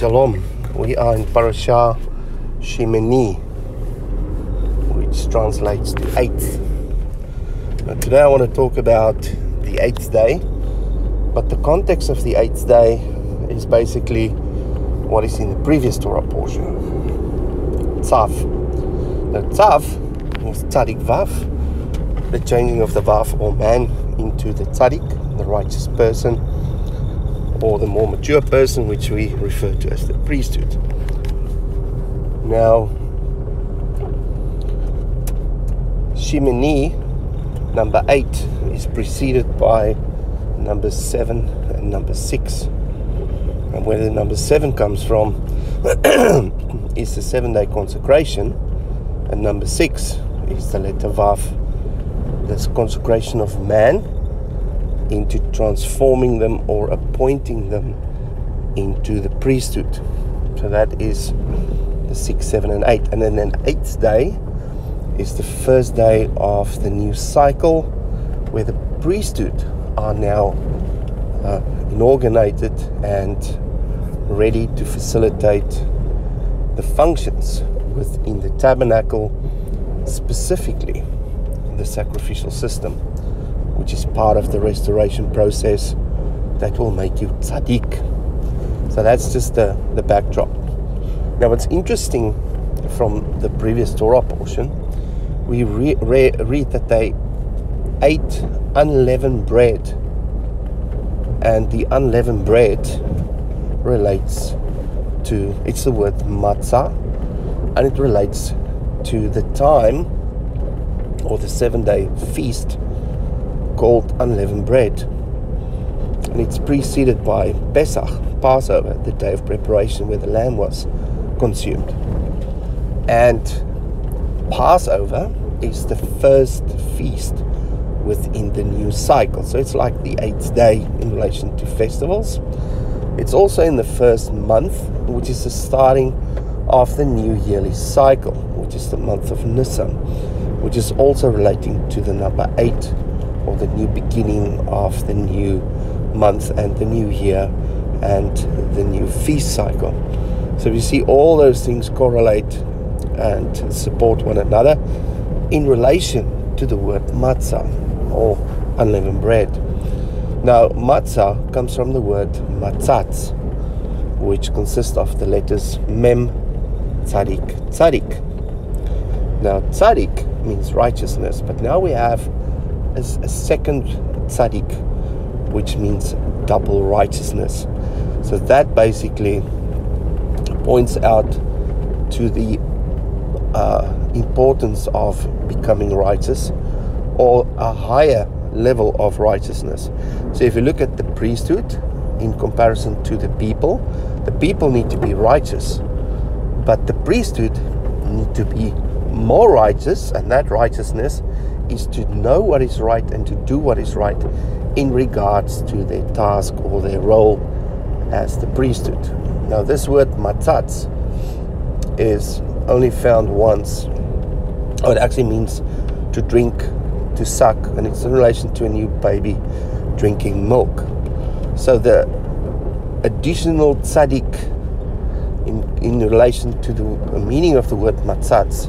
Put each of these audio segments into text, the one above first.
Shalom. We are in Parashah Shemini, which translates to eighth. Now, today I want to talk about the eighth day, but the context of the eighth day is basically what is in the previous Torah portion. Tzav. Now, Tzav is Tzadik Vav, the changing of the Vav or man into the Tzadik, the righteous person or the more mature person, which we refer to as the priesthood. Now, Shemini, number eight, is preceded by number seven and number six. And where the number seven comes from is the seven day consecration, and number six is the letter Vav, this consecration of man into transforming them or appointing them into the priesthood. So that is the six, seven, and eight. And then the eighth day is the first day of the new cycle where the priesthood are now uh, inaugurated and ready to facilitate the functions within the tabernacle, specifically the sacrificial system which is part of the restoration process that will make you tzaddik. So that's just the, the backdrop. Now, what's interesting from the previous Torah portion, we re- re- read that they ate unleavened bread, and the unleavened bread relates to it's the word matzah, and it relates to the time or the seven day feast called unleavened bread. And it's preceded by Pesach, Passover, the day of preparation where the lamb was consumed. And Passover is the first feast within the new cycle. So it's like the eighth day in relation to festivals. It's also in the first month, which is the starting of the new yearly cycle, which is the month of Nisan, which is also relating to the number eight or the new beginning of the new month and the new year and the new feast cycle. So we see all those things correlate and support one another in relation to the word matzah or unleavened bread. Now, matzah comes from the word matzatz, which consists of the letters mem, tzadik, tzadik. Now, tzadik means righteousness, but now we have a, a second tzaddik, which means double righteousness. So that basically points out to the uh, importance of becoming righteous or a higher level of righteousness. So if you look at the priesthood in comparison to the people, the people need to be righteous, but the priesthood need to be more righteous, and that righteousness is to know what is right and to do what is right in regards to their task or their role as the priesthood. Now, this word matzatz is only found once. Oh, it actually means to drink, to suck, and it's in relation to a new baby drinking milk. So the additional tzaddik in, in relation to the meaning of the word matzatz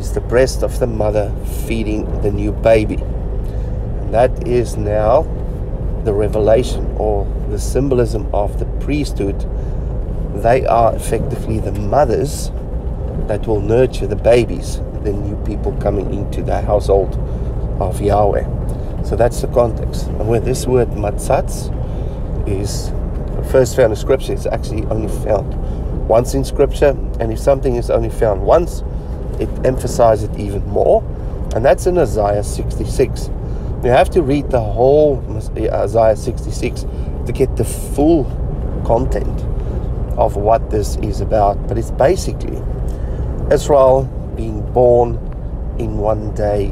is the breast of the mother feeding the new baby. And that is now the revelation or the symbolism of the priesthood. They are effectively the mothers that will nurture the babies, the new people coming into the household of Yahweh. So that's the context. And where this word matzatz is first found in scripture, it's actually only found once in scripture. And if something is only found once, it emphasizes it even more, and that's in Isaiah 66. You have to read the whole Isaiah 66 to get the full content of what this is about. But it's basically Israel being born in one day,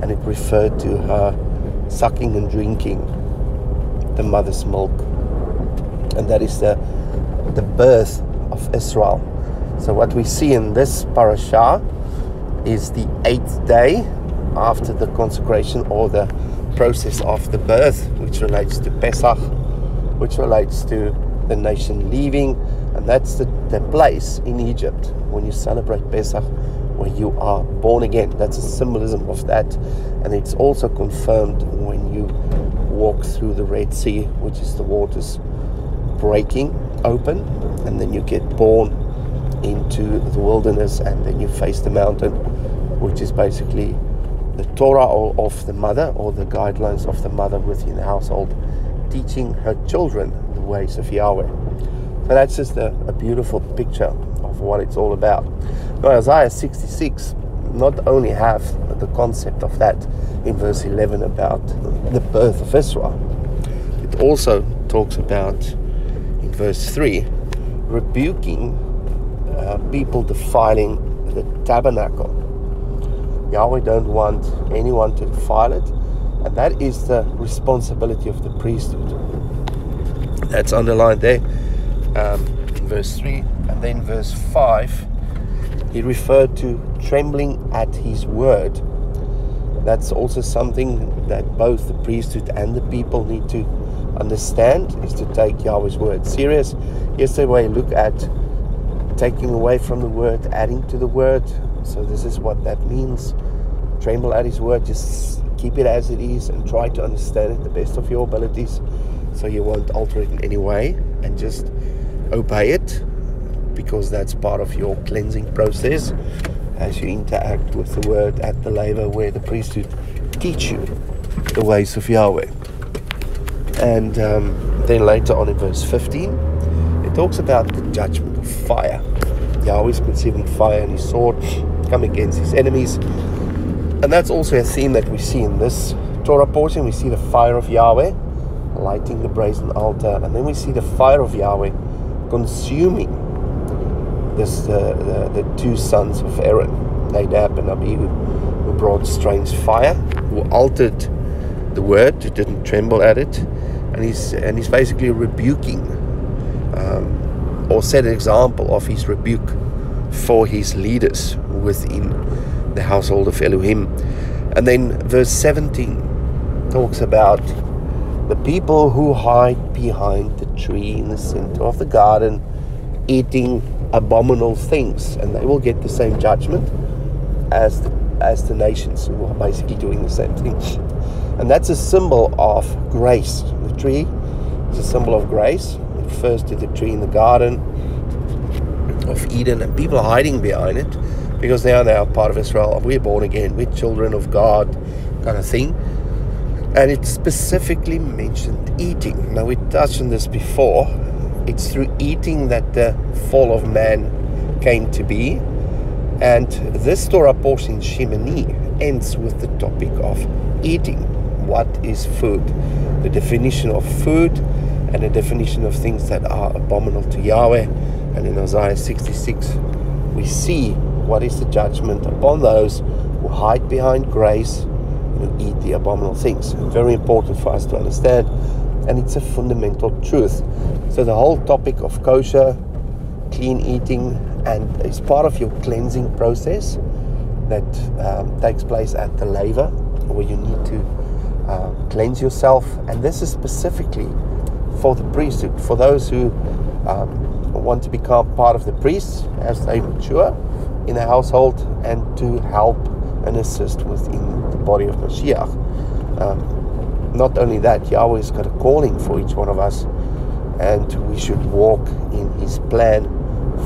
and it referred to her sucking and drinking the mother's milk. And that is the, the birth of Israel. So, what we see in this parashah is the eighth day after the consecration or the process of the birth, which relates to Pesach, which relates to the nation leaving, and that's the, the place in Egypt when you celebrate Pesach where you are born again. That's a symbolism of that, and it's also confirmed when you walk through the Red Sea, which is the waters breaking open, and then you get born into the wilderness, and then you face the mountain, which is basically the Torah of the mother or the guidelines of the mother within the household, teaching her children the ways of Yahweh. So that's just a, a beautiful picture of what it's all about. Now, Isaiah 66 not only have the concept of that in verse 11 about the birth of Israel, it also talks about in verse 3 rebuking uh, people defiling the tabernacle. Yahweh don't want anyone to defile it, and that is the responsibility of the priesthood. That's underlined there um, verse 3, and then verse 5 he referred to trembling at his word. That's also something that both the priesthood and the people need to understand is to take Yahweh's word serious. Yesterday we look at taking away from the word, adding to the word. So this is what that means. Tremble at his word, just keep it as it is and try to understand it the best of your abilities so you won't alter it in any way and just obey it because that's part of your cleansing process as you interact with the word at the laver where the priesthood teach you the ways of Yahweh. And um, then later on in verse 15, it talks about the judgment of fire. Yahweh's conceiving fire and his sword come against his enemies. And that's also a theme that we see in this Torah portion. We see the fire of Yahweh lighting the brazen altar, and then we see the fire of Yahweh consuming this uh, the, the two sons of Aaron, Nadab and Abihu, who brought strange fire, who altered the word, who didn't tremble at it, and he's and he's basically rebuking, or set an example of his rebuke for his leaders within the household of Elohim. And then verse 17 talks about the people who hide behind the tree in the center of the garden, eating abominable things, and they will get the same judgment as the, as the nations who are basically doing the same thing. And that's a symbol of grace. The tree is a symbol of grace. Refers to the tree in the garden of Eden, and people are hiding behind it because they are now part of Israel. We're born again, we're children of God, kind of thing. And it specifically mentioned eating. Now, we touched on this before, it's through eating that the fall of man came to be. And this Torah portion, Shemini, ends with the topic of eating. What is food? The definition of food and a definition of things that are abominable to Yahweh. And in Isaiah 66, we see what is the judgment upon those who hide behind grace and who eat the abominable things. Very important for us to understand and it's a fundamental truth. So the whole topic of kosher, clean eating, and it's part of your cleansing process that um, takes place at the laver, where you need to uh, cleanse yourself. And this is specifically for the priesthood, for those who um, want to become part of the priests as they mature in the household and to help and assist within the body of Mashiach. Um, not only that, Yahweh's got a calling for each one of us, and we should walk in His plan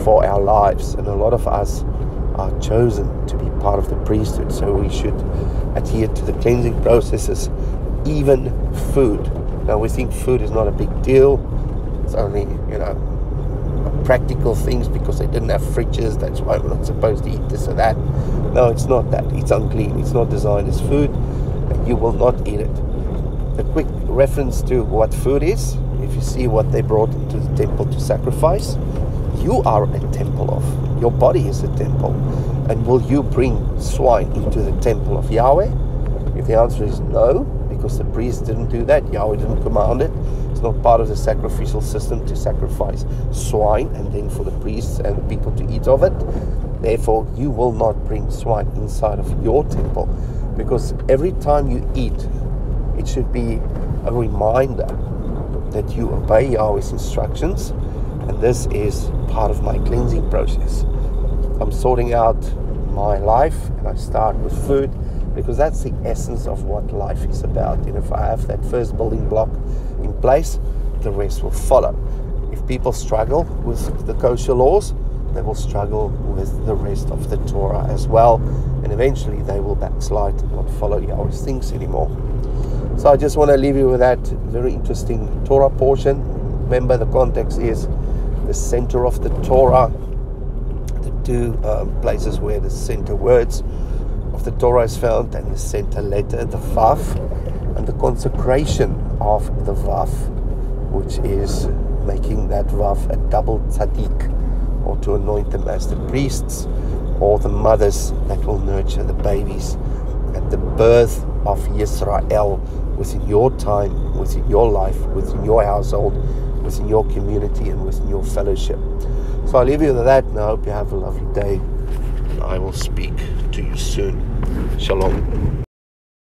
for our lives. And a lot of us are chosen to be part of the priesthood, so we should adhere to the cleansing processes, even food. Now, we think food is not a big deal, it's only, you know, practical things because they didn't have fridges, that's why we're not supposed to eat this or that. No, it's not that. It's unclean. It's not designed as food, you will not eat it a quick reference to what food is. If you see what they brought into the temple to sacrifice, you are a temple of. Your body is a temple. And will you bring swine into the temple of Yahweh? If the answer is no, because the priest didn't do that, Yahweh didn't command it, it's not part of the sacrificial system to sacrifice swine and then for the priests and the people to eat of it. Therefore, you will not bring swine inside of your temple because every time you eat it should be a reminder that you obey Yahweh's instructions, and this is part of my cleansing process. I'm sorting out my life, and I start with food because that's the essence of what life is about. And if I have that first building block in place, the rest will follow. If people struggle with the kosher laws, they will struggle with the rest of the Torah as well, and eventually they will backslide and not follow Yahweh's things anymore. So I just want to leave you with that very interesting Torah portion. Remember, the context is the center of the Torah, the two um, places where the center words of the found, and the center letter, the Vav, and the consecration of the Vav, which is making that Vav a double tzaddik, or to anoint them as the priests, or the mothers that will nurture the babies at the birth of Yisrael within your time, within your life, within your household, within your community, and within your fellowship. So I leave you with that, and I hope you have a lovely day. I will speak to you soon. Shalom.